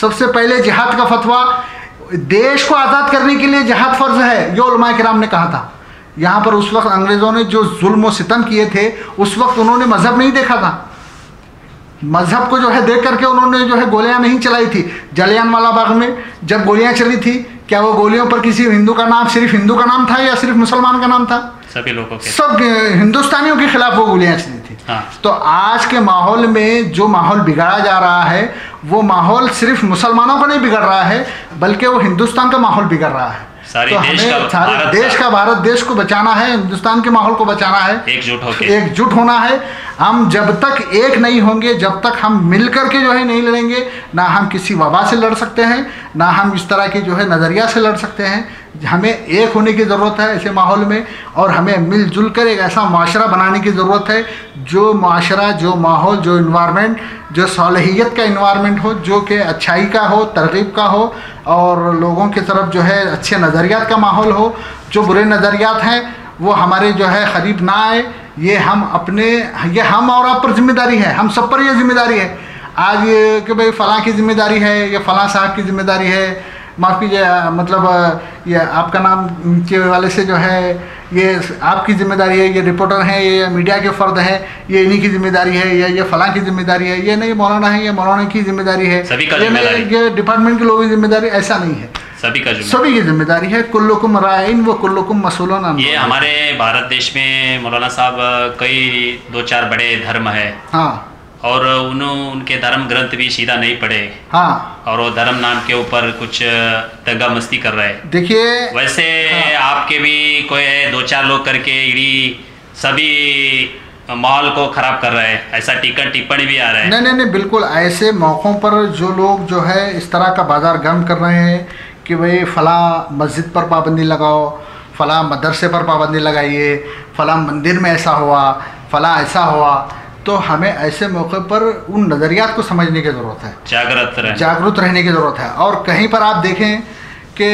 [SPEAKER 2] सबसे पहले जिहाद का फतवा, देश को आज़ाद करने के लिए जहाद फ़र्ज़ है उलमा कराम ने कहा था। यहाँ पर उस वक्त अंग्रेज़ों ने जो जुल्म सितम किए थे, उस वक्त उन्होंने मज़हब नहीं देखा था। मज़हब को जो है देख करके उन्होंने जो है गोलियाँ नहीं चलाई थी। जलियान वाला बाग में जब गोलियाँ चली थी क्या वो गोलियों पर किसी हिंदू का नाम सिर्फ़ हिंदू का नाम था या सिर्फ़ मुसलमान का नाम था?
[SPEAKER 1] सभी लोगों के।
[SPEAKER 2] सब हिंदुस्तानियों के खिलाफ वो गोलियाँ चली थी।
[SPEAKER 1] हाँ।
[SPEAKER 2] तो आज के माहौल में जो माहौल बिगाड़ा जा रहा है वो माहौल सिर्फ़ मुसलमानों का नहीं बिगड़ रहा है बल्कि वो हिंदुस्तान का माहौल बिगड़ रहा है।
[SPEAKER 1] सारे
[SPEAKER 2] तो
[SPEAKER 1] देश
[SPEAKER 2] हमें
[SPEAKER 1] का,
[SPEAKER 2] सारे
[SPEAKER 1] भारत
[SPEAKER 2] देश
[SPEAKER 1] का।
[SPEAKER 2] का भारत देश को बचाना है हिंदुस्तान के माहौल को बचाना है
[SPEAKER 1] एकजुट होकर
[SPEAKER 2] एकजुट होना है हम जब तक एक नहीं होंगे जब तक हम मिल करके जो है नहीं लड़ेंगे ना हम किसी वबा से लड़ सकते हैं ना हम इस तरह के जो है नज़रिया से लड़ सकते हैं हमें एक होने की ज़रूरत है ऐसे माहौल में, और हमें मिलजुल कर एक ऐसा माशरा बनाने की ज़रूरत है, जो माशरा, जो माहौल, जो इन्वायरमेंट जो सालहियत का इन्वायरमेंट हो, जो कि अच्छाई का हो, तरगीब का हो, और लोगों की तरफ़ जो है अच्छे नज़रियात का माहौल हो, जो बुरे नज़रियात हैं, वो हमारे जो है करीब ना आए। ये हम अपने, ये हम और आप पर ज़िम्मेदारी है, हम सब पर ये ज़िम्मेदारी है। आज ये कि भाई फ़लाँ की ज़िम्मेदारी है, या फ़लाँ साहब की ज़िम्मेदारी है माफ़ कीजिए मतलब ये आपका नाम के वाले से जो है ये आपकी ज़िम्मेदारी है ये रिपोर्टर हैं ये मीडिया के फ़र्द हैं ये इन्हीं की ज़िम्मेदारी है या ये फ़लाँ की ज़िम्मेदारी है ये नहीं मौलाना है ये मौलाना की ज़िम्मेदारी है।
[SPEAKER 1] सभी का
[SPEAKER 2] ये नहीं
[SPEAKER 1] ज़िम्मेदारी।
[SPEAKER 2] ये डिपार्टमेंट के लोगों की ज़िम्मेदारी ऐसा नहीं है।
[SPEAKER 1] सभी का
[SPEAKER 2] सभी की ज़िम्मेदारी है कुल्लुकुम रायन व कुल्लुकुम मसूलन
[SPEAKER 1] ये हमारे भारत देश में मौलाना साहब कई दो चार बड़े धर्म है।
[SPEAKER 2] हाँ।
[SPEAKER 1] और उन उनके धर्म ग्रंथ भी सीधा नहीं पढ़े।
[SPEAKER 2] हाँ।
[SPEAKER 1] और वो धर्म नाम के ऊपर कुछ दंगा मस्ती कर रहे हैं।
[SPEAKER 2] देखिए
[SPEAKER 1] वैसे
[SPEAKER 2] हाँ।
[SPEAKER 1] आपके भी कोई है दो चार लोग करके इड़ी सभी माहौल को खराब कर रहे हैं। ऐसा टिकट टिप्पणी भी आ रहा है।
[SPEAKER 2] नहीं नहीं नहीं बिल्कुल ऐसे मौक़ों पर जो लोग जो है इस तरह का बाज़ार गर्म कर रहे हैं कि भाई फला मस्जिद पर पाबंदी लगाओ फला मदरसे पर पाबंदी लगाइए फला मंदिर में ऐसा हुआ फला ऐसा हुआ। तो हमें ऐसे मौके पर उन नज़रियात को समझने की ज़रूरत है।
[SPEAKER 1] जागृत रहे
[SPEAKER 2] जागरूक रहने की ज़रूरत है। और कहीं पर आप देखें कि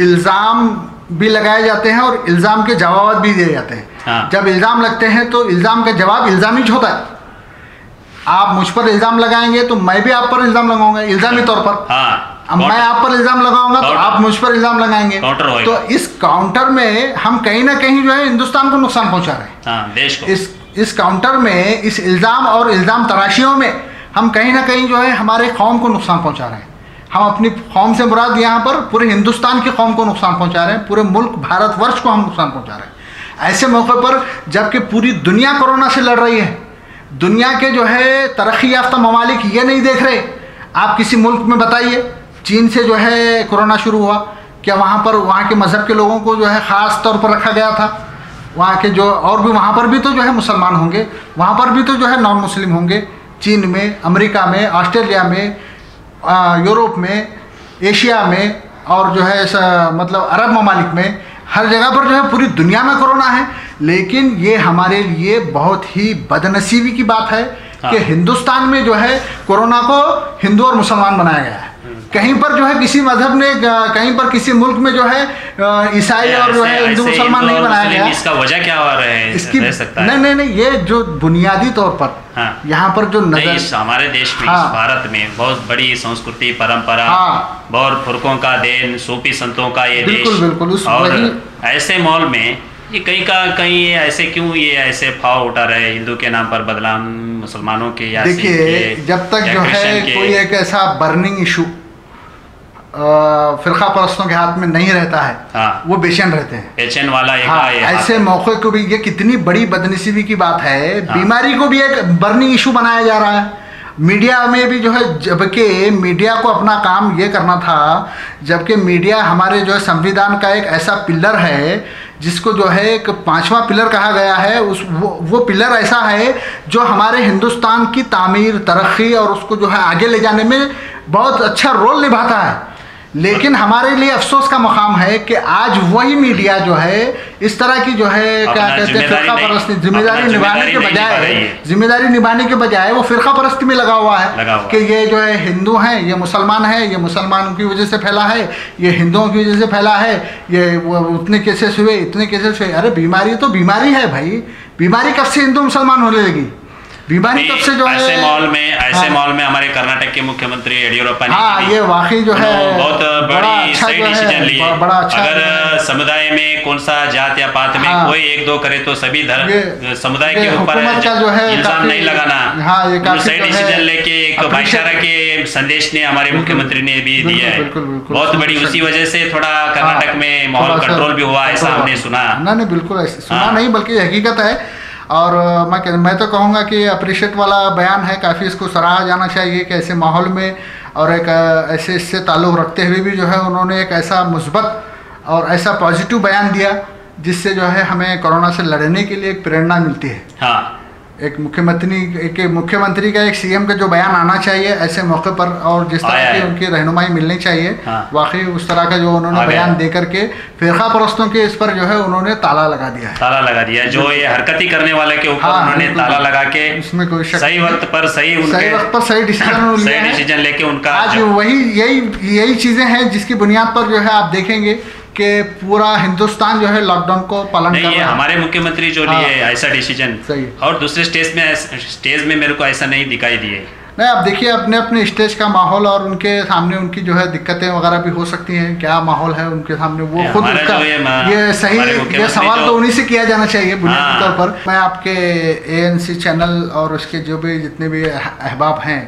[SPEAKER 2] इल्ज़ाम भी लगाए जाते हैं और इल्ज़ाम के जवाब भी दिए जाते हैं।
[SPEAKER 1] हाँ।
[SPEAKER 2] जब इल्ज़ाम लगते हैं तो इल्ज़ाम का जवाब इल्ज़ाम ही होता है। आप मुझ पर इल्ज़ाम लगाएँगे तो मैं भी आप पर इल्ज़ाम लगाऊँगा इल्ज़ामी तौर पर।
[SPEAKER 1] हाँ।
[SPEAKER 2] अब मैं आप पर इल्ज़ाम लगाऊँगा तो आप मुझ पर इल्ज़ाम लगाएँगे। तो इस काउंटर में हम कहीं ना कहीं जो है हिंदुस्तान को नुकसान पहुँचा रहे हैं।
[SPEAKER 1] हाँ देश को।
[SPEAKER 2] इस इस काउंटर में, इस इल्ज़ाम और इल्ज़ाम तराशियों में हम कहीं ना कहीं जो है हमारे कौम को नुकसान पहुँचा रहे हैं। हम अपनी कौम से मुराद यहाँ पर पूरे हिंदुस्तान की कौम को नुकसान पहुँचा रहे हैं, पूरे मुल्क, भारतवर्ष को हम नुकसान पहुँचा रहे हैं। ऐसे मौके पर जबकि पूरी दुनिया कोरोना से लड़ रही है, दुनिया के जो है तरक्की याफ्ता ममालिक ये नहीं देख रहे। आप किसी मुल्क में बताइए, चीन से जो है कोरोना शुरू हुआ, क्या वहाँ पर, वहाँ के मज़हब के लोगों को जो है ख़ास तौर पर रखा गया था? वहाँ के जो और भी वहाँ पर भी तो जो है मुसलमान होंगे वहाँ पर भी तो जो है नॉन मुस्लिम होंगे चीन में अमेरिका में ऑस्ट्रेलिया में आ, यूरोप में एशिया में और जो है ऐसा मतलब अरब ममालिक में हर जगह पर जो है पूरी दुनिया में कोरोना है लेकिन ये हमारे लिए बहुत ही बदनसीबी की बात है
[SPEAKER 1] हाँ।
[SPEAKER 2] कि हिंदुस्तान में जो है कोरोना को हिंदू और मुसलमान बनाया गया है कहीं पर जो है किसी मज़हब ने कहीं पर किसी मुल्क में जो है ईसाई और जो है हिंदू मुसलमान नहीं बनाया गया
[SPEAKER 1] इसका वजह क्या हो रहा है
[SPEAKER 2] इसकी
[SPEAKER 1] रह सकता
[SPEAKER 2] नहीं नहीं नहीं ये जो बुनियादी तौर पर
[SPEAKER 1] हाँ।
[SPEAKER 2] यहाँ पर जो
[SPEAKER 1] नहीं
[SPEAKER 2] नज़र
[SPEAKER 1] हमारे देश में
[SPEAKER 2] हाँ।
[SPEAKER 1] भारत में बहुत बड़ी संस्कृति परंपरा
[SPEAKER 2] हाँ।
[SPEAKER 1] बहुत फुरकों का देन सूफी संतों का ये
[SPEAKER 2] बिल्कुल,
[SPEAKER 1] देश
[SPEAKER 2] बिल्कुल, उस
[SPEAKER 1] और ऐसे मॉल में ये कहीं का कहीं ये ऐसे क्यों ये ऐसे फाव उठा रहे हिंदू के नाम पर बदलाम मुसलमानों के या
[SPEAKER 2] देखिए जब तक जो है कोई एक ऐसा बर्निंग इशू फिरका परस्तों के हाथ में नहीं रहता है।
[SPEAKER 1] हाँ।
[SPEAKER 2] वो बेचैन रहते हैं।
[SPEAKER 1] बेचैन वाला एक
[SPEAKER 2] हाँ
[SPEAKER 1] ये
[SPEAKER 2] ऐसे मौके को भी ये कितनी बड़ी बदनसीबी की बात है।
[SPEAKER 1] हाँ।
[SPEAKER 2] बीमारी को भी एक बर्निंग इशू बनाया जा रहा है। मीडिया में भी जो है जबकि मीडिया को अपना काम ये करना था जबकि मीडिया हमारे जो है संविधान का एक ऐसा पिलर है जिसको जो है एक पांचवा पिलर कहा गया है। उस वो वो पिलर ऐसा है जो हमारे हिंदुस्तान की तामीर तरक्की और उसको जो है आगे ले जाने में बहुत अच्छा रोल निभाता है। लेकिन हमारे लिए अफसोस का मकाम है कि आज वही मीडिया जो है इस तरह की जो है क्या कहते हैं फिरका परस्ती ज़िम्मेदारी निभाने के बजाय ज़िम्मेदारी निभाने के बजाय वो फिरका परस्ती में लगा हुआ है
[SPEAKER 1] लगा हुआ
[SPEAKER 2] कि ये जो है हिंदू हैं ये मुसलमान है ये मुसलमानों की वजह से फैला है ये हिंदुओं की वजह से फैला है ये वो उतने केसेस हुए इतने केसेस हुए। अरे बीमारी तो बीमारी है भाई बीमारी कब से हिंदू मुसलमान होने लगी? बीमारी कब से जो है
[SPEAKER 1] ऐसे माहौल में ऐसे
[SPEAKER 2] हाँ।
[SPEAKER 1] माहौल में हमारे कर्नाटक के मुख्यमंत्री येडियुरप्पा ने
[SPEAKER 2] हाँ ये वाकई जो है
[SPEAKER 1] बहुत
[SPEAKER 2] बड़ी अच्छा
[SPEAKER 1] सही डिसीज़न लिए
[SPEAKER 2] बड़ा अच्छा
[SPEAKER 1] अगर समुदाय में कौन सा जात या पात में
[SPEAKER 2] हाँ।
[SPEAKER 1] कोई एक दो करे तो सभी धर्म समुदाय के ऊपर
[SPEAKER 2] जो है
[SPEAKER 1] इल्ज़ाम नहीं लगाना।
[SPEAKER 2] हाँ, ये काफ़ी
[SPEAKER 1] सही डिसीज़न लेके एक भाईचारा के संदेश ने हमारे मुख्यमंत्री ने भी दिया है। बहुत बड़ी उसी वजह से थोड़ा कर्नाटक में माहौल कंट्रोल भी हुआ ऐसा हमने सुना।
[SPEAKER 2] नहीं नहीं बिल्कुल ऐसे सुना। नहीं बल्कि हकीकत है और मैं मैं तो कहूँगा कि अप्रिशिएट वाला बयान है, काफ़ी इसको सराहा जाना चाहिए कि ऐसे माहौल में और एक ऐसे इससे ताल्लुक़ रखते हुए भी जो है उन्होंने एक ऐसा मुस्बत और ऐसा पॉजिटिव बयान दिया, जिससे जो है हमें कोरोना से लड़ने के लिए एक प्रेरणा मिलती है।
[SPEAKER 1] हाँ।
[SPEAKER 2] एक मुख्यमंत्री एक मुख्यमंत्री का एक सीएम का जो बयान आना चाहिए ऐसे मौके पर और जिस तरह की उनकी रहनुमाई मिलनी चाहिए
[SPEAKER 1] हाँ।
[SPEAKER 2] वाकई उस तरह का जो उन्होंने बयान दे करके फिरका परस्तों के इस पर जो है उन्होंने ताला लगा दिया है।
[SPEAKER 1] ताला लगा दिया जो ये हरकती करने वाले के ऊपर
[SPEAKER 2] हाँ,
[SPEAKER 1] उन्होंने ताला लगा के
[SPEAKER 2] उसमें कोई शक
[SPEAKER 1] सही वक्त पर सही
[SPEAKER 2] सही वक्त पर सही डिसीज़न
[SPEAKER 1] सही डिसीज़न लेके उनका
[SPEAKER 2] आज वही यही यही चीज़ें हैं जिसकी बुनियाद पर जो है आप देखेंगे कि पूरा हिंदुस्तान जो है लॉकडाउन को पालन
[SPEAKER 1] नहीं
[SPEAKER 2] कर रहा है।
[SPEAKER 1] हमारे मुख्यमंत्री जो
[SPEAKER 2] हाँ।
[SPEAKER 1] लिए ऐसा डिसीज़न
[SPEAKER 2] सही।
[SPEAKER 1] और दूसरे स्टेज में स्टेज में मेरे को ऐसा नहीं दिखाई दिए।
[SPEAKER 2] नहीं आप देखिए अपने अपने स्टेज का माहौल और उनके सामने उनकी जो है दिक्कतें वगैरह भी हो सकती हैं। क्या माहौल है उनके सामने वो खुद उसका
[SPEAKER 1] ये
[SPEAKER 2] ये सही ये सवाल तो उन्हीं से किया जाना चाहिए बुनियादी
[SPEAKER 1] हाँ।
[SPEAKER 2] तौर पर। मैं आपके एएनसी चैनल और उसके जो भी जितने भी अहबाब हैं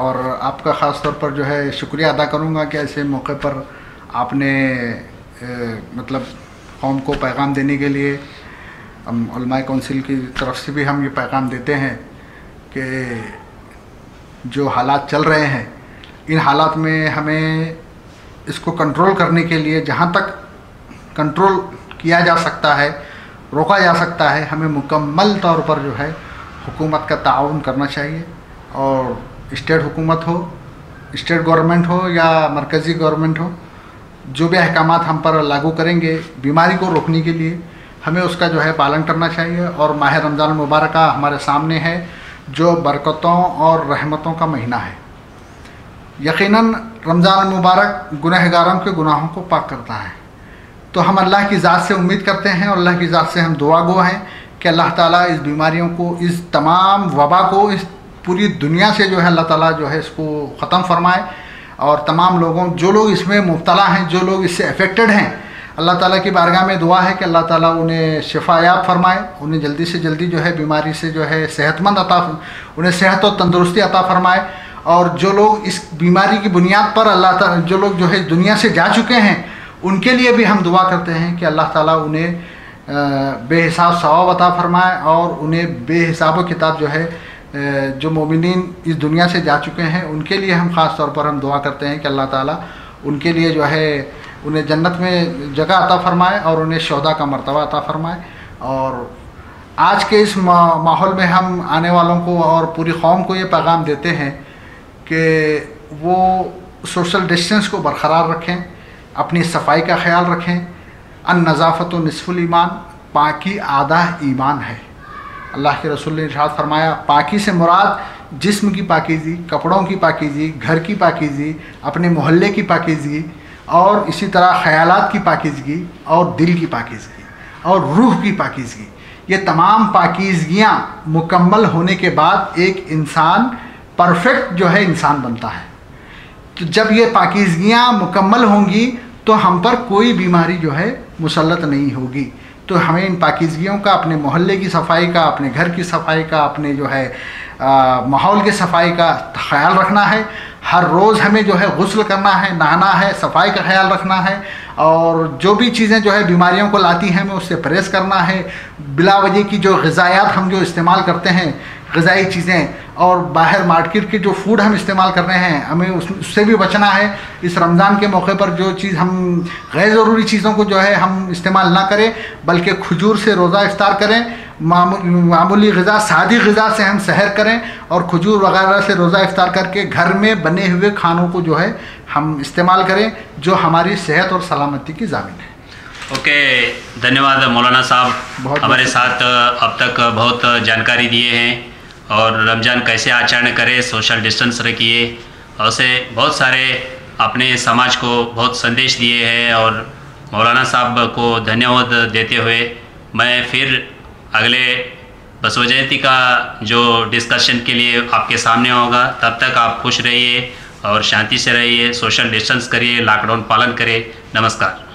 [SPEAKER 2] और आपका ख़ास तौर पर जो है शुक्रिया अदा करूँगा कि ऐसे मौके पर आपने मतलब कौम को पैगाम देने के लिए, हम कौंसिल की तरफ़ से भी हम ये पैगाम देते हैं कि जो हालात चल रहे हैं, इन हालात में हमें इसको कंट्रोल करने के लिए जहाँ तक कंट्रोल किया जा सकता है, रोका जा सकता है, हमें मुकम्मल तौर पर जो है हुकूमत का ताउन करना चाहिए। और स्टेट हुकूमत हो, स्टेट गवर्नमेंट हो या मरकज़ी गवर्नमेंट हो जो भी अहकाम हम पर लागू करेंगे बीमारी को रोकने के लिए, हमें उसका जो है पालन करना चाहिए और माह रमज़ान मुबारक हमारे सामने है, जो बरकतों और रहमतों का महीना है। यकीनन रमज़ान मुबारक गुनहगारों के गुनाहों को पाक करता है। तो हम अल्लाह की ज़ात से उम्मीद करते हैं और अल्लाह की ज़ात से हम दुआ गो हैं कि अल्लाह ताला इस बीमारियों को, इस तमाम वबा को, इस पूरी दुनिया से जो है अल्लाह ताला जो है इसको ख़त्म फरमाए। और तमाम लोगों, जो लोग इसमें मुबतला हैं, जो लोग इससे अफेक्टेड हैं, अल्लाह ताला की बारगाह में दुआ है कि अल्लाह ताला उन्हें शफायाब फरमाए, उन्हें जल्दी से जल्दी जो है बीमारी से जो है सेहतमंद अता, उन्हें सेहत और तंदुरुस्ती अता फरमाए। और जो लोग इस बीमारी की बुनियाद पर अल्लाह जो लोग जो है दुनिया से जा चुके हैं, उनके लिए भी हम दुआ करते हैं कि अल्लाह ताला उन्हें बेहिसाब सवाब अता फरमाए और उन्हें बेहिसाब किताब जो है जो मोमिन इस दुनिया से जा चुके हैं, उनके लिए हम ख़ास तौर पर हम दुआ करते हैं कि अल्लाह ताला उनके लिए जो है, उन्हें जन्नत में जगह अता फरमाए और उन्हें शौदा का मरतबा अता फरमाए। और आज के इस माहौल में हम आने वालों को और पूरी कौम को ये पैगाम देते हैं कि वो सोशल डिस्टेंस को बरकरार रखें, अपनी सफ़ाई का ख्याल रखें। अन नज़ाफ़त नसफ़ुल ईमान, पाकि आधा ईमान है। अल्लाह के रसूल ने इरशाद फरमाया, पाकि से मुराद जिस्म की पाकिजी, कपड़ों की पाकिजी, घर की पाकिजी, अपने मोहल्ले की पाकिजगी और इसी तरह ख्यालात की पाकिजगी और दिल की पाकिजगी और रूह की पाकिजगी। ये तमाम पाकिजगियाँ मुकम्मल होने के बाद एक इंसान परफेक्ट जो है इंसान बनता है। तो जब ये पाकिजगियाँ मुकम्मल होंगी तो हम पर कोई बीमारी जो है मुसलत नहीं होगी। तो हमें इन पाकिजगियों का, अपने मोहल्ले की सफ़ाई का, अपने घर की सफ़ाई का, अपने जो है माहौल की सफ़ाई का ख्याल रखना है। हर रोज़ हमें जो है गसल करना है, नहाना है, सफ़ाई का ख्याल रखना है और जो भी चीज़ें जो है बीमारियों को लाती हैं, हमें उससे परहेज़ करना है। बिलावजी की जो गज़ायात हम जो इस्तेमाल करते हैं गज़ाई चीज़ें और बाहर मार्केट के जो फ़ूड हम इस्तेमाल कर रहे हैं हमें उस उससे भी बचना है। इस रमज़ान के मौके पर जो चीज़ हम गैर ज़रूरी चीज़ों को जो है हम इस्तेमाल ना करें बल्कि खजूर से रोज़ा इफ्तार करें मामूली गज़ा सादी गज़ा से हम सहर करें और खजूर वगैरह से रोज़ा इफ्तार करके घर में बने हुए खानों को जो है हम इस्तेमाल करें जो हमारी सेहत और सलामती की जामिन है।
[SPEAKER 1] ओके धन्यवाद मौलाना साहब। हमारे साथ अब तक बहुत जानकारी दिए हैं। और रमज़ान कैसे आचरण करें सोशल डिस्टेंस रखिए, और बहुत सारे अपने समाज को बहुत संदेश दिए हैं और मौलाना साहब को धन्यवाद देते हुए मैं फिर अगले बसव जयंती का जो डिस्कशन के लिए आपके सामने होगा तब तक आप खुश रहिए और शांति से रहिए सोशल डिस्टेंस करिए लॉकडाउन पालन करें नमस्कार।